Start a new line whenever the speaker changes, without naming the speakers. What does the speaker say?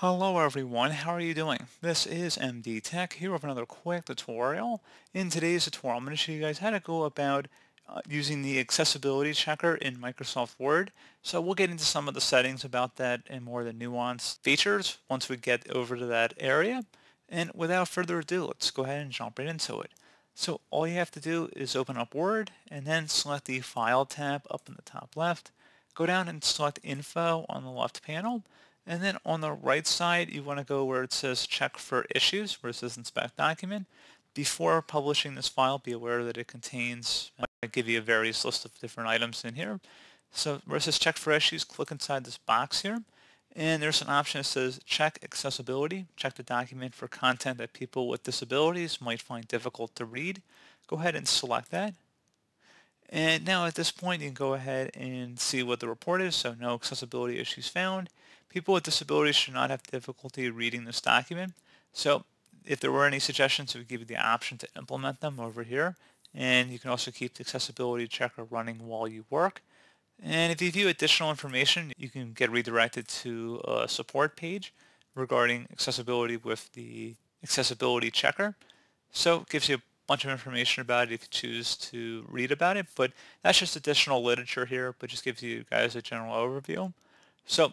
Hello everyone, how are you doing? This is MD Tech here with another quick tutorial. In today's tutorial, I'm going to show you guys how to go about uh, using the accessibility checker in Microsoft Word. So we'll get into some of the settings about that and more of the nuanced features once we get over to that area. And without further ado, let's go ahead and jump right into it. So all you have to do is open up Word and then select the File tab up in the top left. Go down and select Info on the left panel and then on the right side, you want to go where it says check for issues, where it says inspect document. Before publishing this file, be aware that it contains, I give you a various list of different items in here. So where it says check for issues, click inside this box here. And there's an option that says check accessibility, check the document for content that people with disabilities might find difficult to read. Go ahead and select that. And now at this point, you can go ahead and see what the report is. So no accessibility issues found. People with disabilities should not have difficulty reading this document. So if there were any suggestions, we give you the option to implement them over here. And you can also keep the accessibility checker running while you work. And if you view additional information, you can get redirected to a support page regarding accessibility with the accessibility checker. So it gives you a bunch of information about it if you choose to read about it, but that's just additional literature here, but just gives you guys a general overview. So